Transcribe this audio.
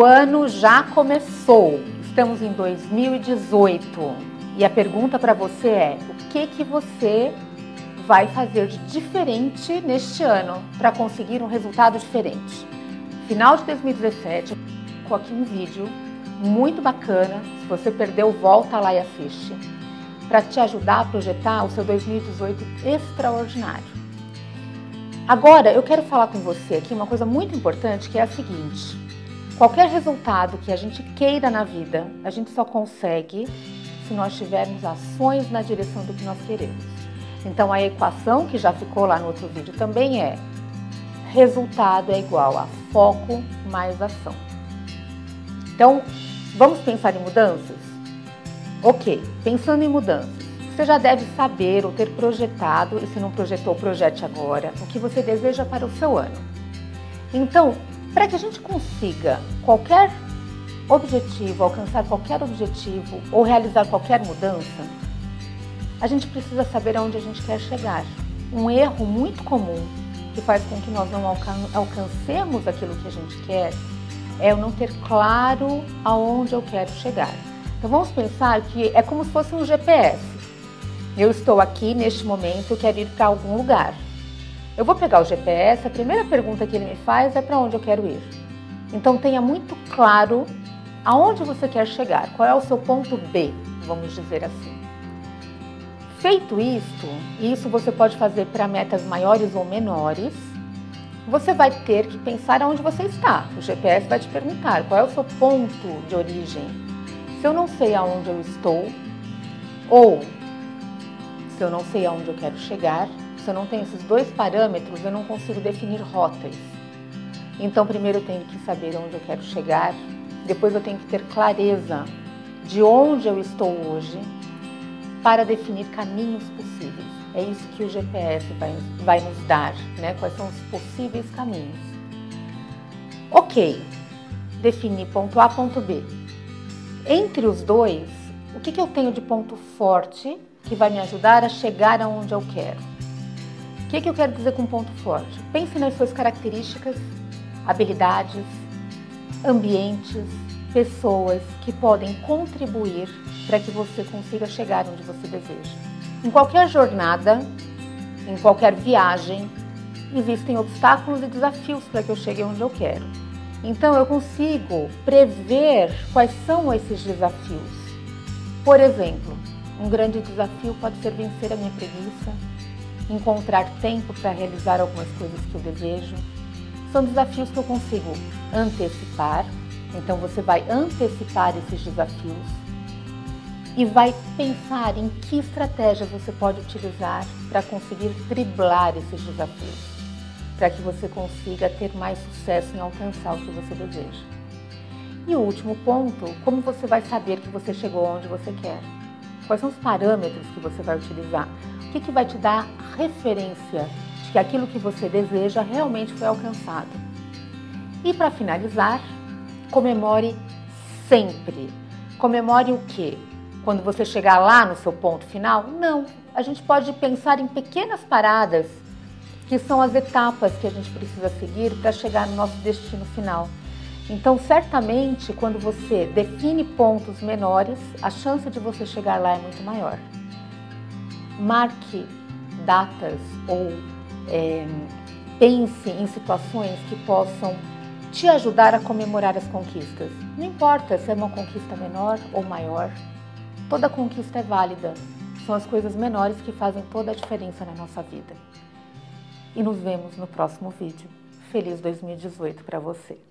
o ano já começou. Estamos em 2018 e a pergunta para você é: o que que você vai fazer de diferente neste ano para conseguir um resultado diferente? Final de 2017, com aqui um vídeo muito bacana. Se você perdeu, volta lá e assiste para te ajudar a projetar o seu 2018 extraordinário. Agora, eu quero falar com você aqui uma coisa muito importante que é a seguinte: qualquer resultado que a gente queira na vida, a gente só consegue se nós tivermos ações na direção do que nós queremos. Então, a equação que já ficou lá no outro vídeo também é: resultado é igual a foco mais ação. Então, vamos pensar em mudanças? Ok, pensando em mudanças, você já deve saber ou ter projetado, e se não projetou, projete agora, o que você deseja para o seu ano. Então, para que a gente consiga qualquer objetivo, alcançar qualquer objetivo ou realizar qualquer mudança, a gente precisa saber aonde a gente quer chegar. Um erro muito comum que faz com que nós não alcancemos aquilo que a gente quer é eu não ter claro aonde eu quero chegar. Então vamos pensar que é como se fosse um GPS. Eu estou aqui neste momento, quero ir para algum lugar. Eu vou pegar o GPS, a primeira pergunta que ele me faz é para onde eu quero ir. Então tenha muito claro aonde você quer chegar, qual é o seu ponto B, vamos dizer assim. Feito isto, e isso você pode fazer para metas maiores ou menores, você vai ter que pensar aonde você está. O GPS vai te perguntar qual é o seu ponto de origem, se eu não sei aonde eu estou, ou se eu não sei aonde eu quero chegar, se eu não tenho esses dois parâmetros, eu não consigo definir rotas. Então, primeiro eu tenho que saber onde eu quero chegar, depois eu tenho que ter clareza de onde eu estou hoje para definir caminhos possíveis. É isso que o GPS vai, vai nos dar, né? Quais são os possíveis caminhos. Ok, defini ponto A, ponto B. Entre os dois, o que, que eu tenho de ponto forte que vai me ajudar a chegar aonde eu quero? Que, que eu quero dizer com ponto forte? Pense nas suas características, habilidades, ambientes, pessoas que podem contribuir para que você consiga chegar onde você deseja. Em qualquer jornada, em qualquer viagem, existem obstáculos e desafios para que eu chegue onde eu quero. Então eu consigo prever quais são esses desafios. Por exemplo, um grande desafio pode ser vencer a minha preguiça, encontrar tempo para realizar algumas coisas que eu desejo. São desafios que eu consigo antecipar. Então você vai antecipar esses desafios e vai pensar em que estratégia você pode utilizar para conseguir driblar esses desafios para que você consiga ter mais sucesso em alcançar o que você deseja. E o último ponto, como você vai saber que você chegou onde você quer? Quais são os parâmetros que você vai utilizar? O que, que vai te dar referência de que aquilo que você deseja realmente foi alcançado? E para finalizar, comemore sempre. Comemore o quê? Quando você chegar lá no seu ponto final? Não. A gente pode pensar em pequenas paradas que são as etapas que a gente precisa seguir para chegar no nosso destino final. Então, certamente, quando você define pontos menores, a chance de você chegar lá é muito maior. Marque datas ou é, pense em situações que possam te ajudar a comemorar as conquistas. Não importa se é uma conquista menor ou maior, toda conquista é válida. São as coisas menores que fazem toda a diferença na nossa vida e nos vemos no próximo vídeo. Feliz 2018 para você!